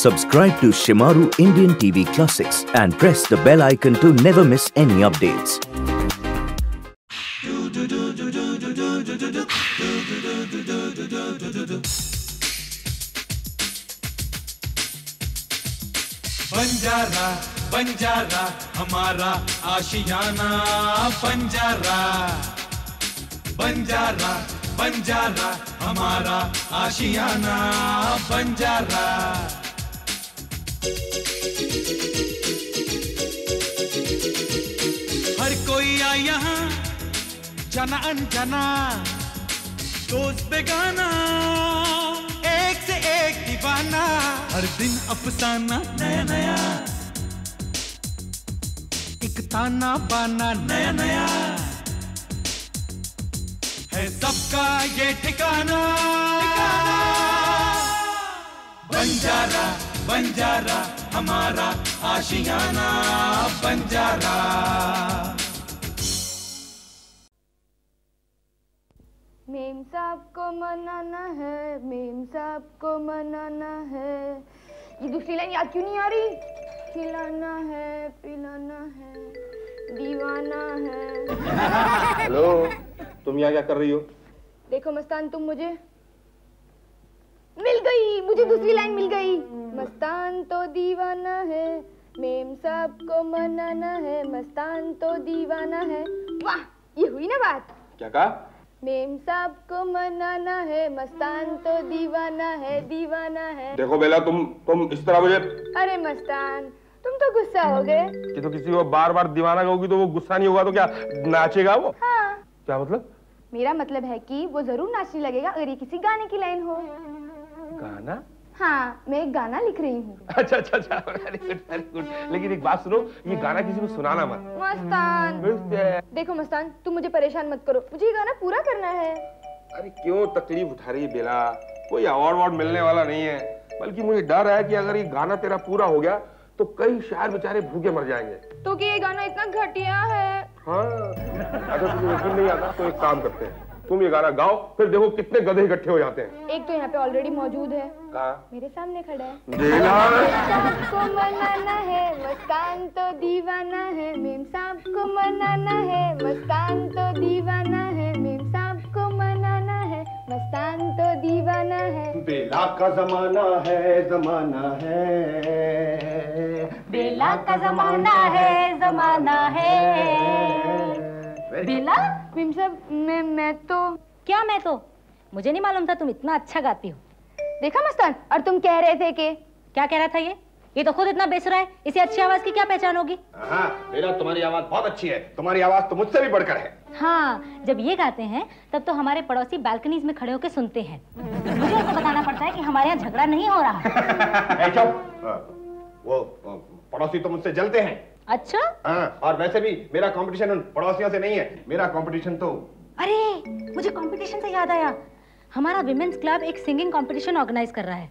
Subscribe to Shimaru Indian TV Classics and press the bell icon to never miss any updates. Banjara Banjara हमारा आशियाना बंजारा बंजारा बंजारा हमारा आशियाना बंजारा जाना अनजाना दोस्त बेगाना, एक से एक दीवाना, हर दिन अफसाना, नया नया, एक ताना बाना, नया नया, है सबका ये ठिकाना। बंजारा बंजारा हमारा आशियाना बंजारा साहब को मनाना है मेम साहब को मनाना है। ये दूसरी लाइन याद क्यों नहीं आ रही? खिलाना है पिलाना है दीवाना है। हेलो तुम यहाँ क्या कर रही हो? देखो मस्तान तुम मुझे मिल गई मुझे दूसरी लाइन मिल गई। मस्तान तो दीवाना है मेम साहब को मनाना है मस्तान तो दीवाना है। वाह ये हुई ना बात? क्या कहा? मेम साहब को मनाना है मस्तान तो दीवाना है दीवाना है। देखो बेला तुम तुम इस तरह मुझे अरे मस्तान तुम तो गुस्सा हो गए। कि तो किसी को बार बार दीवाना कहोगी तो वो गुस्सा नहीं होगा तो क्या नाचेगा वो? हाँ। क्या मतलब? मेरा मतलब है कि वो ज़रूर नाचने लगेगा अगर ये किसी गाने की लाइन हो। गाना? हाँ मैं एक गाना लिख रही हूँ। अच्छा अच्छा अच्छा वेरी गुड वेरी गुड लेकिन एक बात सुनो ये गाना किसी को सुनाना मत। मस्तान। देखो मस्तान तुम मुझे परेशान मत करो। मुझे ये गाना पूरा करना है। अरे क्यों तकलीफ़ उठा रही है बेला? कोई अवार्ड वार्ड मिलने वाला नहीं है। बल्कि मुझे डर है कि अगर ये गाना तेरा पूरा हो गया तो कई शायर बेचारे भूखे मर जाएँगे। तो कि ये गाना इतना घटिया है। हाँ। अगर तुझे यकीन नहीं आता तो एक काम करते हैं। तुम ये गाना गाओ फिर देखो कितने गधे इकट्ठे हो जाते हैं। एक तो यहाँ पे ऑलरेडी मौजूद है। कहा? मेरे सामने खड़ा है। को मनाना है मस्तान तो दीवाना है मेम साहब को मनाना है मस्तान तो दीवाना है मेम साहब को मनाना है मस्तान तो दीवाना है। बेला का जमाना है जमाना है। बेला का जमाना है जमाना है। बेला? साहब मैं मैं तो क्या मैं तो? मुझे नहीं मालूम था तुम इतना अच्छा गाती हो। देखा मस्तान और तुम कह रहे थे कि क्या कह रहा था ये? ये तो खुद इतना बेसुरा है इसे अच्छी आवाज़ की क्या पहचान होगी? हाँ बेला तुम्हारी आवाज़ बहुत अच्छी है। तुम्हारी आवाज़ तो मुझसे भी बढ़कर है। हाँ जब ये गाते हैं तब तो हमारे पड़ोसी बालकनीज में खड़े होकर सुनते हैं। मुझे उनको बताना पड़ता है कि हमारे यहाँ झगड़ा नहीं हो रहा। हाँ, वो, पड़ोसी तो मुझसे जलते हैं। अच्छा? आ, और वैसे भी मेरा कंपटीशन उन पड़ोसियों से नहीं है। मेरा कंपटीशन तो अरे मुझे कंपटीशन से याद आया। हमारा विमेंस क्लब एक सिंगिंग कंपटीशन ऑर्गेनाइज कर रहा है।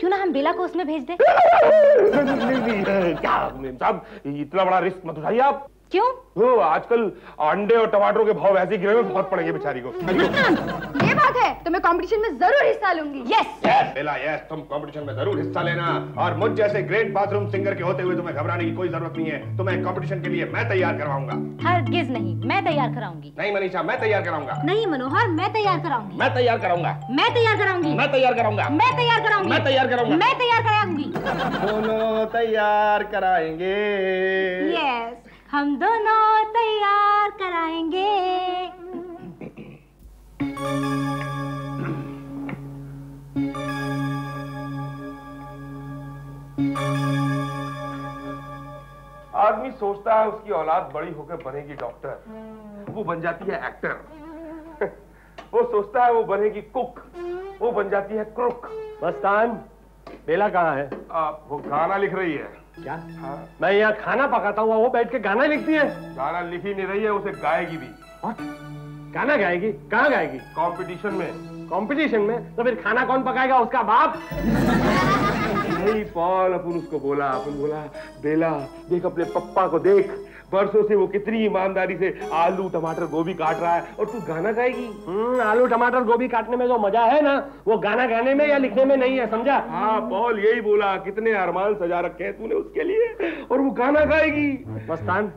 क्यों ना हम बेला को उसमें भेज दें? क्या साहब इतना बड़ा रिस्क मत उठाइए आप। क्यों वो आजकल अंडे और टमाटरों के भाव वैसे ही गिरे हैं, बहुत पड़ेंगे बेचारी को ये बात है तो मैं कंपटीशन में ज़रूर हिस्सा लूँगी यस यस बेला यस तुम कंपटीशन में ज़रूर हिस्सा लेना और मुझ जैसे ग्रेट बाथरूम सिंगर के होते हुए तुम्हें घबराने की कोई ज़रूरत नहीं है तुम्हें कंपटीशन के लिए मैं तैयार करवाऊँगा हरगिज नहीं मैं तैयार कराऊँगी नहीं मनीषा मैं तैयार कराऊँगा नहीं मनोहर मैं तैयार कराऊँगी मैं तैयार कराऊँगा मैं तैयार कराऊँगी मैं तैयार कराऊँगा मैं तैयार कराऊँगी मैं तैयार कराऊँगा मैं तैयार कराऊँगी दोनों तैयार कराएँगे यस हम दोनों तैयार कराएँगे। आदमी सोचता है उसकी औलाद बड़ी होकर बनेगी डॉक्टर। वो बन जाती है एक्टर। वो सोचता है वो बनेगी कुक। वो बन जाती है क्रुक। मस्तान बेला कहाँ है? आ, वो गाना लिख रही है। क्या? हाँ। मैं यहाँ खाना पकाता हूँ वो बैठ के गाना लिखती है। गाना लिख ही नहीं रही है उसे गाएगी भी। What? गाना गाएगी? कहाँ गाएगी? कॉम्पिटिशन में। कॉम्पिटिशन में? तो फिर खाना कौन पकाएगा उसका बाप? नहीं पॉल अपन उसको बोला अपन बोला बेला देख अपने पप्पा को देख। बरसों से वो कितनी ईमानदारी से आलू टमाटर गोभी काट रहा है और तू गाना गाएगी? हम्म, आलू टमाटर गोभी काटने में जो मज़ा है ना वो गाना गाने में या लिखने में नहीं है समझा? हाँ पॉल यही बोला कितने अरमान सजा रखे हैं तूने उसके लिए और वो गाना गाएगी। मस्तान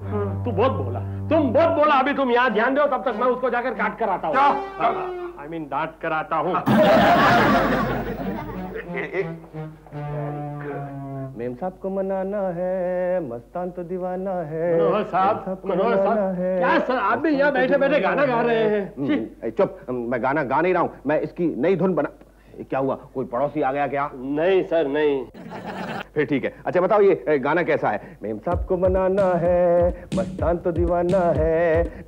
तू बहुत बोला तुम बहुत बोला अभी तुम यहाँ ध्यान दो तब तक मैं उसको जाकर काट कर आता हूँ। आई मीन डांट कर आता हूँ। मेम साहब को मनाना है मस्तान तो दीवाना है मनोहर साहब मनोहर साहब क्या सर आप भी यहाँ बैठे बैठे गाना गा रहे हैं? हम्म, चुप मैं गाना गा नहीं रहा हूँ मैं इसकी नई धुन बना क्या हुआ कोई पड़ोसी आ गया क्या? नहीं सर नहीं। फिर ठीक है। अच्छा बताओ ये गाना कैसा है? मेम साहब को मनाना है मस्तान तो दीवाना है।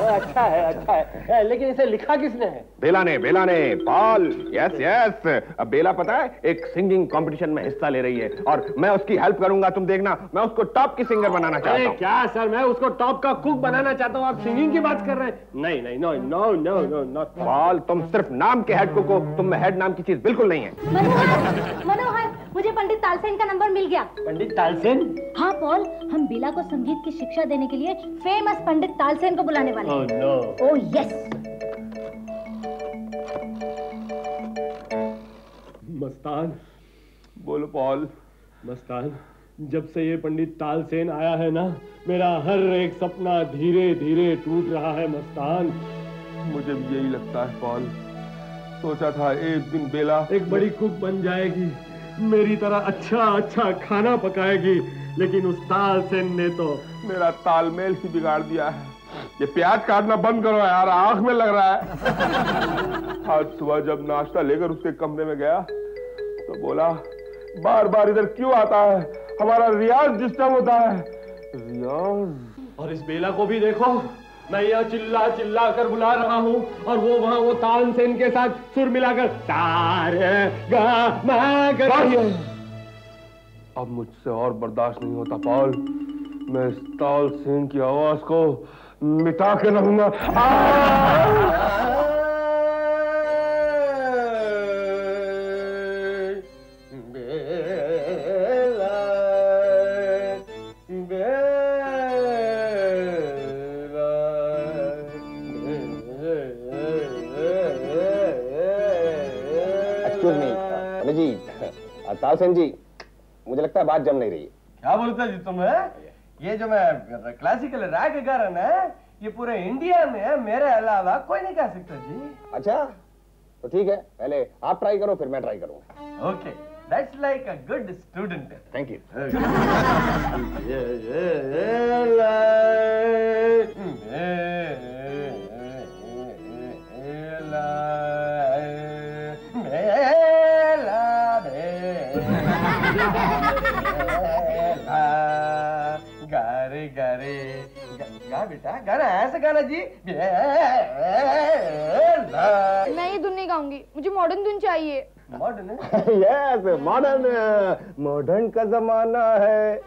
अच्छा है अच्छा है। लेकिन इसे लिखा किसने है? बेला ने बेला ने पॉल। यस यस अब बेला पता है एक सिंगिंग कंपटीशन में हिस्सा ले रही है। और मैं उसकी हेल्प करूँगा तुम देखना। मैं उसको टॉप की सिंगर बनाना चाहता हूँ। क्या सर? मैं उसको टॉप का कुक बनाना चाहता हूँ। आप सिंगिंग की बात कर रहे हैं? नहीं नहीं no no no no no Paul तुम सिर्फ़ नाम के हेड कुक हो तुम हेड हेड नाम की चीज़ बिल्कुल नहीं है। मनोहर मनोहर मुझे पंडित तालसेन का नंबर मिल गया। पंडित तालसेन? हाँ पॉल हम बेला को संगीत की शिक्षा देने के लिए फ़ेमस पंडित तालसेन को बुलाने वाले oh no oh yes Mastan. बोलो पॉल। मस्तान जब से ये पंडित तालसेन आया है ना मेरा हर एक सपना धीरे धीरे टूट रहा है मस्तान। मुझे भी यही लगता है पॉल। सोचा था एक दिन बेला एक बड़ी कुक बन जाएगी। मेरी तरह अच्छा अच्छा खाना पकाएगी लेकिन उस तालसेन ने तो मेरा तालमेल ही बिगाड़ दिया है। ये प्याज काटना बंद करो यार आँख में लग रहा है। आज सुबह जब नाश्ता लेकर उसके कमरे में गया तो बोला बार बार इधर क्यों आता है? हमारा रियाज डिस्टर्ब होता है। रियाज? और इस बेला को भी देखो। मैं यह चिल्ला चिल्ला कर बुला रहा हूँ और वो वहाँ वो तान सेन के साथ सुर मिलाकर सारे अब मुझसे और बर्दाश्त नहीं होता पॉल। मैं इस ताल सिंह की आवाज़ को मिटा के रहूँगा। पंडित जी तालसेन जी मुझे लगता है बात जम नहीं रही है। क्या बोलता जी तुम है? ये जो मैं क्लासिकल राग गा रहा ना ये पूरे इंडिया में मेरे अलावा कोई नहीं गा सकता जी। अच्छा तो ठीक है पहले आप ट्राई करो फिर मैं ट्राई करूँगा। Okay that's like a good student thank you गारे गारे। गा बेटा गाना ऐसा गाना जी? मैं ये धुन नहीं गाऊँगी मुझे मॉडर्न धुन चाहिए। मॉडर्न यस मॉडर्न मॉडर्न का जमाना है।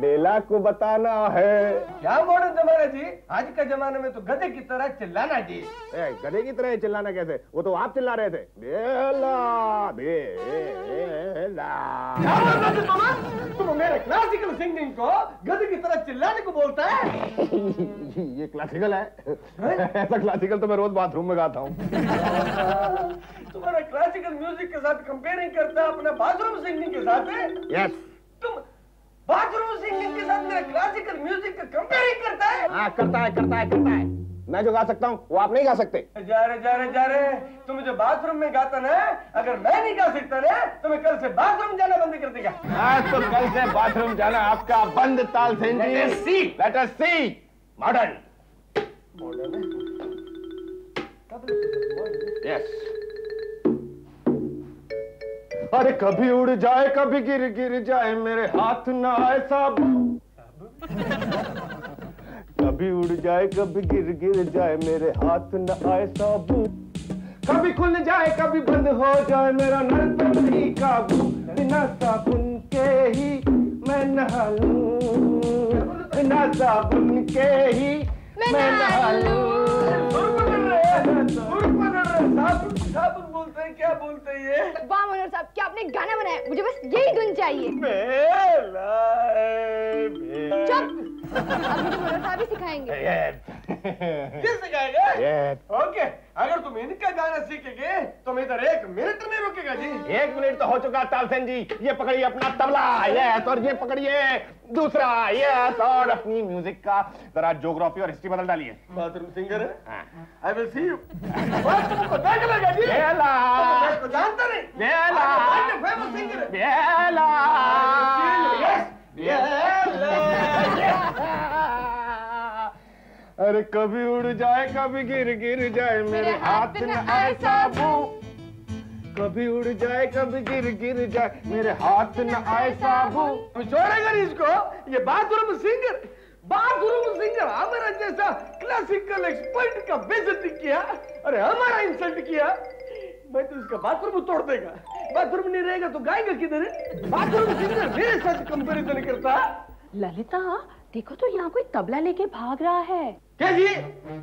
बेला को बताना है। क्या मॉडर्न जमाना जी? आज का जमाने में तो गधे की तरह चिल्लाना जी। ए, गधे की तरह चिल्लाना कैसे? वो तो आप चिल्ला रहे थे। बेला बेला क्या बोल रहे तुम तुम मेरे क्लासिकल सिंगिंग को गधे की तरह चिल्लाने को बोलता है? ये क्लासिकल है। ऐसा क्लासिकल तो मैं रोज बाथरूम में गाता हूँ। तुम्हारा क्लासिकल म्यूज़िक के साथ कंपेयरिंग करता है अपने बाथरूम सिंगिंग के साथ यस तुम बाथरूम सिंगिंग के साथ मेरे क्लासिकल म्यूज़िक का कंपेयरिंग करता है। हाँ करता है करता है करता है। मैं जो गा सकता हूँ वो आप नहीं गा सकते। जा रहे जा रहे जा रहे तुम जो बाथरूम में गाता ना अगर मैं नहीं गा सकता ना तो मैं कल से बाथरूम जाना बंद कर देगा। आज तो कल से बाथरूम जाना आपका बंद ताल सेन Let us see. Let us see modern yes अरे कभी उड़ जाए कभी गिर गिर जाए मेरे हाथ ना आए साबू कभी उड़ जाए कभी गिर गिर जाए मेरे हाथ न आए साबू कभी खुल जाए कभी बंद हो जाए मेरा नर्तन ही काबू। बिना साबुन के ही मैं नहा लूँ बिना साबुन के ही मैं नहा लूँ क्या बोलते हैं ये? वाह मनोहर साहब क्या आपने गाना बनाया? मुझे बस यही धुन चाहिए। चुप। अब मुझे मनोहर साहब सिखाएँगे किस सिखाएगा? ओके अगर तुम इनका गाना सीखेंगे तो मैं इधर एक मिनट नहीं रुकेगा जी। एक मिनट तो हो चुका तालसेन जी। ये पकड़िए अपना तबला और ये पकड़िए। दूसरा और अपनी म्यूज़िक का जरा ज्योग्राफी और हिस्ट्री बदल डालिए। बाथरूम सिंगर है। आई विल सी यू तुमको देख लेगा जी। अरे कभी उड़ जाए कभी गिर गिर जाए मेरे हाथ में ऐसा बू। कभी उड़ जाए कभी गिर गिर जाए मेरे हाथ में ऐसा बू। छोड़ेगा इसको? ये बाथरूम सिंगर बाथरूम सिंगर हमारा जैसा क्लासिकल एक्सपर्ट का बेइज्जती किया। अरे हमारा इंसल्ट किया। मैं तो इसका बाथरूम तोड़ देगा। बाथरूम नहीं रहेगा तो गाएगा किधर? बाथरूम सिंगर मेरे साथ कंपैरिजन करता। ललिता देखो तो यहाँ कोई तबला लेके भाग रहा है। क्या जी?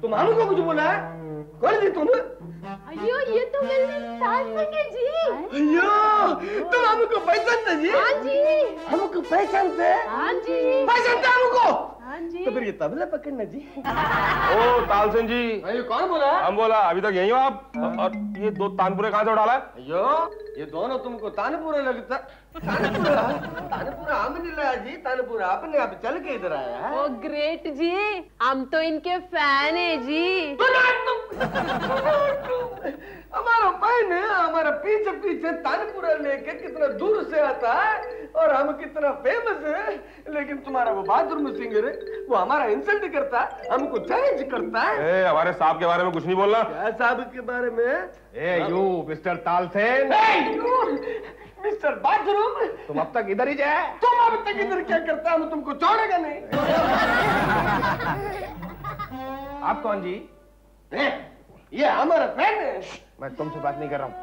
तुम हमको कुछ बोला है? कौन जी तुम। अयो ये तो मेरे सास संगे जी? अयो तुम हमको पहचानते जी। हाँ जी। हमको पहचानते हाँ जी। पहचानते हमको। हाँ जी। तो फिर ये तबला पकड़ना जी। ओ तालसेन जी। अरे कौन बोला? हम बोला अभी तक यही हो आप। और ये दो तानपुरे कहाँ से डाला है? अयो ये दोनों तुमको तानपुरा लगता तानपुरा? तानपुरा हमने लाया जी तानपुरा अपने आप चल के इधर आया है। ओ ग्रेट जी हम तो इनके फ़ैन है जी। हमारा बहन है हमारा पीछे पीछे तानपुरा लेके कितना दूर से आता है और हम कितना फ़ेमस है। लेकिन तुम्हारा वो बाथरूम सिंगर है वो हमारा इंसल्ट करता है हमको चैलेंज करता है। ए, हमारे साहब के बारे में कुछ नहीं बोलना। क्या साहब के बारे में? ए यू मिस्टर तालसेन। Mister bathroom. तुम अब तक इधर ही जाए। तुम अब तक इधर क्या करता हम तुमको छोड़ेगा नहीं। आप कौन जी? ए, ये हमारा फ़ैन है। मैं तुमसे बात नहीं कर रहा हूँ।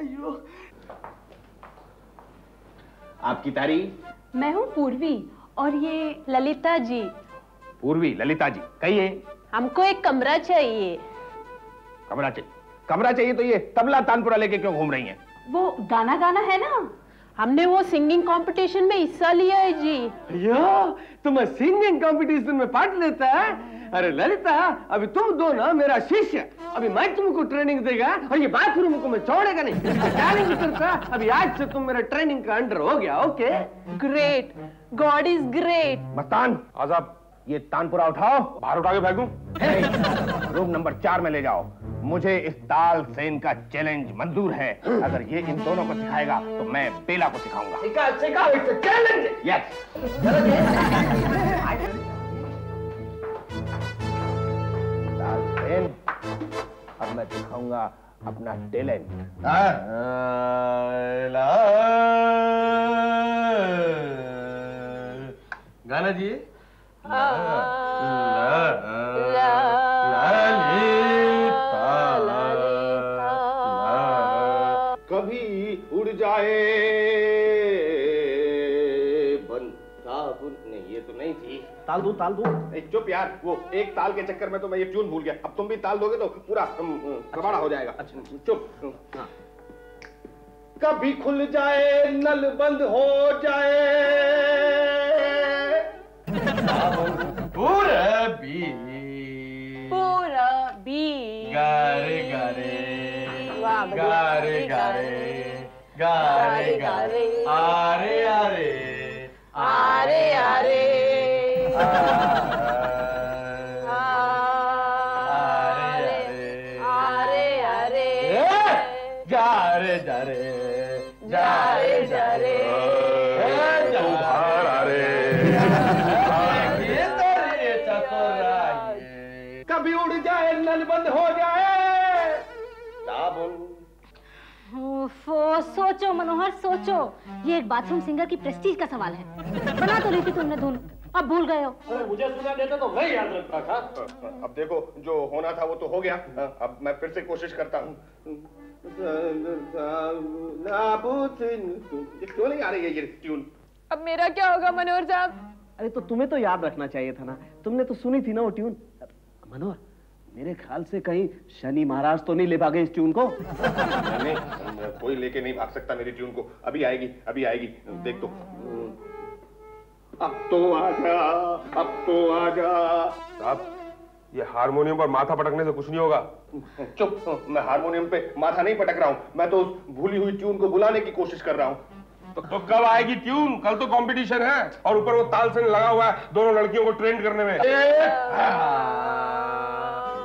अयो। आपकी तारीफ़? मैं हूँ पूर्वी और ये ललिता जी। पूर्वी ललिता जी कहिए। हमको एक कमरा चाहिए। कमरा चाहिए। कमरा चाहिए तो ये तबला तानपुरा लेके क्यों घूम रही हैं? वो गाना गाना है ना? हमने वो सिंगिंग कंपटीशन में हिस्सा लिया है जी। अयो तुम सिंगिंग कंपटीशन में पार्ट लेता है? अरे ललिता अभी तुम दो ना मेरा शिष्य। अभी मैं तुमको ट्रेनिंग देगा और ये बाथरूम को मैं छोड़ेगा नहीं। करता अभी आज से तुम मेरा ट्रेनिंग का अंडर हो गया okay great god is great Mastan आजाब ये तानपुरा उठाओ बाहर उठा के फेंकूं। रूम नंबर चार में ले जाओ। मुझे इस ताल सेन का चैलेंज मंजूर है। अगर ये इन दोनों को सिखाएगा तो मैं बेला को सिखाऊँगा। सिखा सिखा इट्स चैलेंज यस ताल सेन अब मैं दिखाऊँगा अपना टैलेंट। गाना जी। कभी जाए। बन साबुन नहीं ये तो नहीं थी। ताल दू ताल दू। ए, चुप यार वो एक ताल के चक्कर में तो मैं ये ट्यून भूल गया। अब तुम भी ताल दोगे तो पूरा कबाड़ा हो जाएगा। अच्छा चुप। हाँ। कभी खुल जाए नल बंद हो जाए। पूरा बी पूरा बी गारे गारे। वाह, बढ़िया, गारे। गारे गारे गारे। आरे आरे। आरे आरे। आरे आरे जारे जा रे जारे ओफो, सोचो मनोहर सोचो। ये एक बाथरूम सिंगर की प्रेस्टीज का सवाल है। बना तो ली थी तुमने धुन अब भूल गए हो। मुझे सुना देता तो मैं याद रखता था। अब देखो जो होना था वो तो हो गया। अब मैं फिर से कोशिश करता हूँ। क्यों नहीं आ रही है ये ट्यून अब मेरा क्या होगा मनोहर साहब? अरे तो तुम्हें तो याद रखना चाहिए था ना। तुमने तो सुनी थी ना वो ट्यून मनोहर मेरे ख्याल से कहीं शनि महाराज तो नहीं ले भागे इस ट्यून को। नहीं कोई लेके नहीं भाग सकता मेरी ट्यून को। अभी आएगी अभी आएगी। देख तो। अब तो आजा अब तो आजा साहब ये हारमोनियम पर माथा पटकने से कुछ नहीं होगा। चुप मैं हारमोनियम पे माथा नहीं पटक रहा हूँ। मैं तो उस भूली हुई ट्यून को बुलाने की कोशिश कर रहा हूँ। तो, तो कब आएगी ट्यून कल तो कंपटीशन है। और ऊपर वो ताल से लगा हुआ है दोनों लड़कियों को ट्रेंड करने में।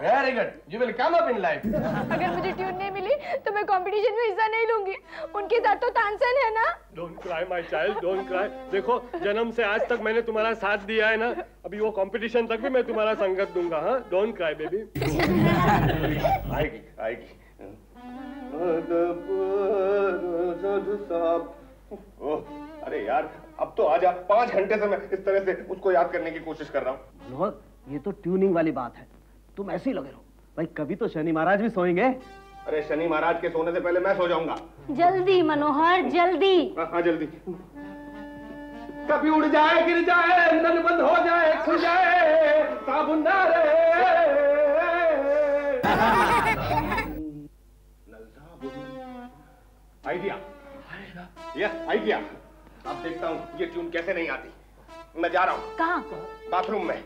Very good you will come up in life अगर मुझे ट्यून नहीं मिली तो मैं कंपटीशन में हिस्सा नहीं लूँगी। उनके साथ तो तानसेन है ना? Don't cry my child don't cry देखो जन्म से आज तक मैंने तुम्हारा साथ दिया है ना? अभी वो कंपटीशन तक भी मैं तुम्हारा संगत दूँगा हाँ? डोंट क्राई बेबी आएगी आएगी। अरे यार अब तो आजा पाँच घंटे से मैं इस तरह से उसको याद करने की कोशिश कर रहा हूँ। ये तो ट्यूनिंग वाली बात है। तुम ऐसे ही लगे रहो। भाई कभी तो शनि महाराज भी सोएँगे। अरे शनि महाराज के सोने से पहले मैं सो जाऊँगा। जल्दी मनोहर जल्दी। हाँ हाँ, जल्दी। कभी उड़ जाए गिर जाए नल बंद हो जाए खुल जाए साबुन ना रे। आइडिया। Yes idea. अब देखता हूँ ये ट्यून कैसे नहीं आती। मैं जा रहा हूँ। कहाँ बाथरूम में।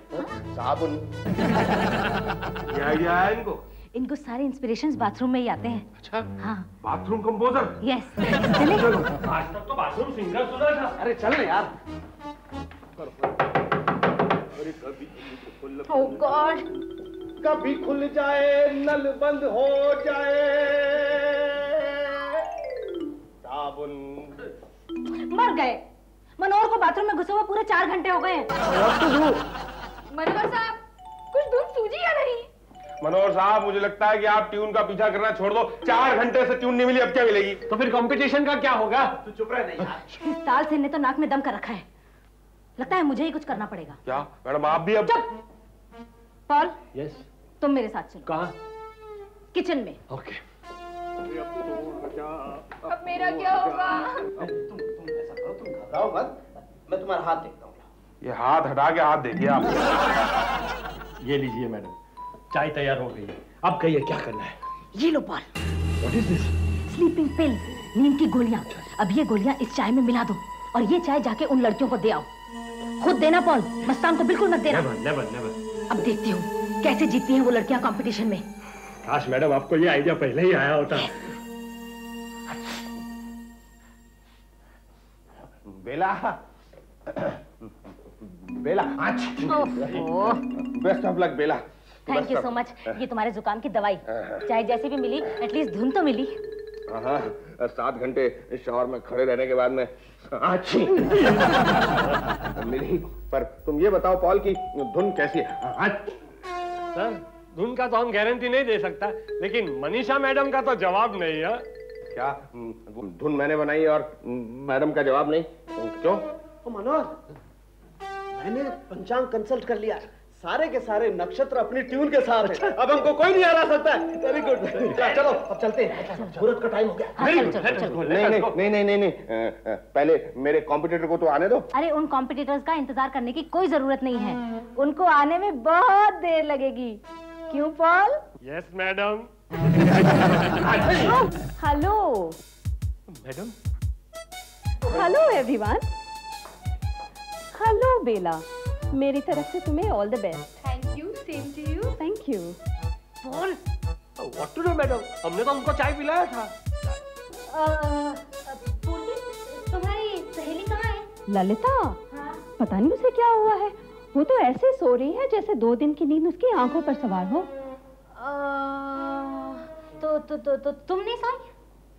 साबुन। ये आइडिया है इनको? इनको सारे इंस्पिरेशंस बाथरूम में ही आते हैं। अच्छा? हाँ। बाथरूम कंपोजर यस चले। आज तक तो बाथरूम सिंगर सुना था। अरे चल ना यार। ओह गॉड कभी खुल जाए नल बंद हो जाए। साबुन। मर गए। मनोहर को बाथरूम में घुसे हुए पूरे चार घंटे हो गए मनोहर साहब कुछ धुन सूझी या नहीं? मनोहर साहब मुझे लगता है कि आप ट्यून का पीछा करना छोड़ दो। चार घंटे से ट्यून नहीं मिली अब क्या मिलेगी? तो फिर कंपटीशन का क्या होगा? तू चुप रह नहीं। ताल सेन ने तो नाक में दम कर रखा है। लगता है मुझे ही कुछ करना पड़ेगा। क्या? मैडम आप भी अब चुप! पॉल यस तुम मेरे साथ चलो। कहा? किचन में। ओके अब मेरा क्या होगा? घबराओ मत मैं तुम्हारा हाथ देखता हूँ। ये हाथ हटा के हाथ देखिए आप। ये लीजिए मैडम चाय तैयार हो गई है। अब कहिए क्या करना है? ये लो Paul what is this sleeping pill नींद की गोलियाँ। अब ये गोलियाँ इस चाय में मिला दो और ये चाय जाके उन लड़कियों को दे आओ। खुद देना पॉल मस्तान को बिल्कुल मत देना। नेवर नेवर नेवर अब देखती हूँ कैसे जीतती हैं वो लड़कियाँ कंपटीशन में। काश मैडम आपको ये आइडिया पहले ही आया होता। बेला। बेला आज। Best of luck Bela. Thank you so much ये तुम्हारे जुकाम की दवाई। चाहे जैसी भी मिली एटलीस्ट धुन तो मिली। हाँ सात घंटे शहर में खड़े रहने के बाद में अच्छी मिली। पर तुम ये बताओ पॉल की धुन कैसी है? सर धुन का तो हम गारंटी नहीं दे सकता लेकिन मनीषा मैडम का तो जवाब नहीं है। क्या? धुन मैंने बनाई और मैडम का जवाब नहीं? क्यों? ओ मनोहर मैंने पंचांग कंसल्ट कर लिया। सारे के सारे नक्षत्र अपनी ट्यून के साथ हैं। अब हमको कोई नहीं हरा सकता है। वेरी गुड चलो अब चलते हैं। मुहूर्त का टाइम हो गया। हाँ। नहीं नहीं नहीं नहीं नहीं नहीं पहले मेरे कॉम्पिटिटर को तो आने दो। अरे उन कॉम्पिटिटर्स का इंतज़ार करने की कोई ज़रूरत नहीं है। उनको आने में बहुत देर लगेगी। क्यों Paul yes madam hello madam hello everyone hello Bela मेरी तरफ़ से तुम्हें all the best thank you same to you thank you Paul what to do madam हमने तो उनको चाय पिलाया था। तुम्हारी सहेली कहाँ है? ललिता? पता नहीं उसे क्या हुआ है। वो तो ऐसे सो रही है जैसे दो दिन की नींद उसकी आँखों पर सवार हो। तो तो तो, तो तुम नहीं सोई?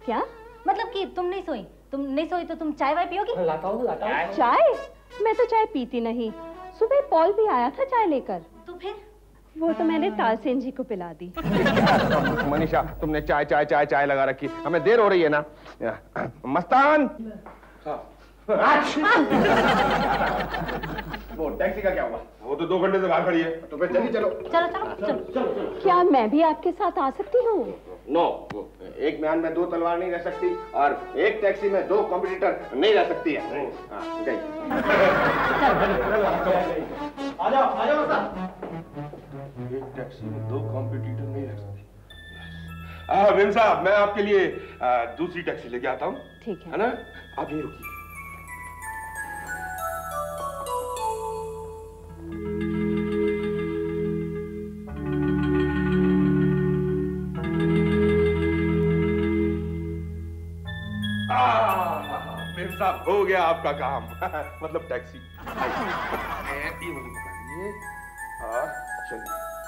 क्या? मतलब कि तुम नहीं सोई? तुम नहीं सोई तो तुम चाय वाय पियोगी? लाता हूँ लाता हूँ। चाय। मैं तो चाय पीती नहीं। सुबह पॉल भी आया था चाय लेकर। तो फिर? वो तो मैंने तालसेन जी को पिला दी। मनीषा तुमने चाय चाय चाय चाय लगा रखी। हमें देर हो रही है ना? मस्तान! वो टैक्सी का क्या हुआ? वो तो दो घंटे से बाहर खड़ी है। तो फिर जल्दी चलो। चलो चलो चलो। क्या मैं भी आपके साथ आ सकती हूँ? नो एक म्यान में दो तलवार नहीं रह सकती और एक टैक्सी में दो कॉम्पिटिटर नहीं रह सकती है। हाँ, गई। आ जाओ आ जाओ एक टैक्सी में दो कॉम्पिटिटर नहीं रह सकती। हाँ साहब मैं आपके लिए आ, दूसरी टैक्सी लेके आता हूँ। ठीक है। है ना? आप ये रुकिए। हो गया आपका काम। मतलब टैक्सी। ये और चलिए।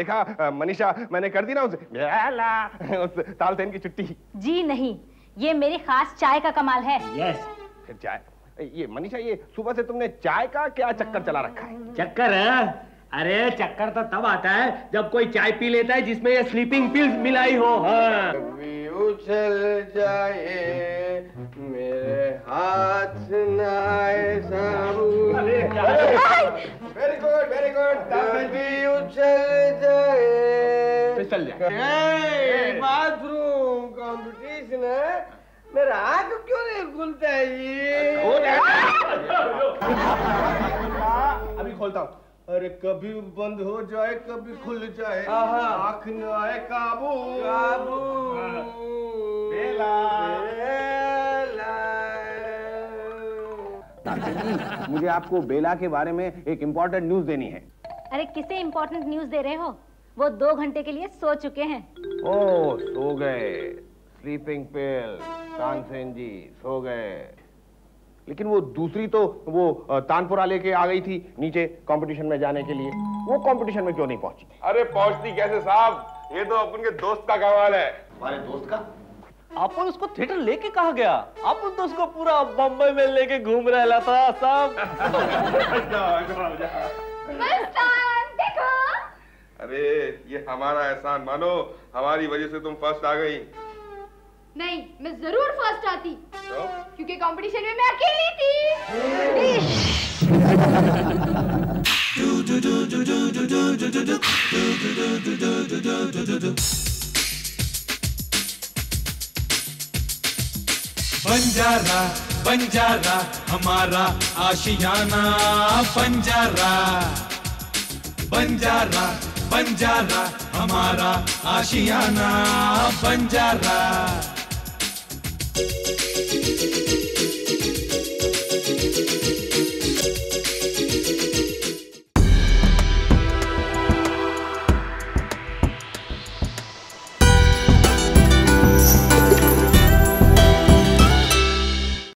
देखा मनीषा मैंने कर दी ना उसे। उस तालसेन की छुट्टी। जी नहीं ये मेरी खास चाय का कमाल है। यस फिर चाय ये मनीषा ये सुबह से तुमने चाय का क्या चक्कर चला रखा है? चक्कर? है अरे चक्कर तो तब आता है जब कोई चाय पी लेता है जिसमें ये स्लीपिंग पिल्स मिलाई हो हाँ। कभी उछल जाए मेरे हाथ न आए कभी उछल जाए चल जाए बाथरूम कंपटीशन है मेरा आँख क्यों नहीं खुलता है ये अभी खोलता हूँ अरे कभी बंद हो जाए कभी खुल जाए। आँख न आए काबू। काबू। बेला। मुझे आपको बेला के बारे में एक इम्पोर्टेंट न्यूज़ देनी है। अरे किसे इम्पोर्टेंट न्यूज़ दे रहे हो? वो दो घंटे के लिए सो चुके हैं। ओ सो गए। स्लीपिंग पिल तानसेन जी सो गए। लेकिन वो दूसरी तो वो तानपुरा लेके आ गई थी नीचे कंपटीशन में जाने के लिए। वो कंपटीशन में क्यों नहीं पहुँची? अरे पहुँचती कैसे साहब? ये तो अपन के दोस्त का कमाल है। हमारे दोस्त का? अपन उसको थिएटर लेके कहा गया? अपन तो उसको पूरा बम्बई में लेके घूम रहा था सब देखो। अरे ये हमारा एहसान मानो हमारी वजह से तुम फ़र्स्ट आ गई। नहीं मैं ज़रूर फ़र्स्ट आती। तो? क्योंकि कंपटीशन में मैं अकेली थी। बंजारा बंजारा हमारा आशियाना बंजारा बंजारा बंजारा हमारा आशियाना बंजारा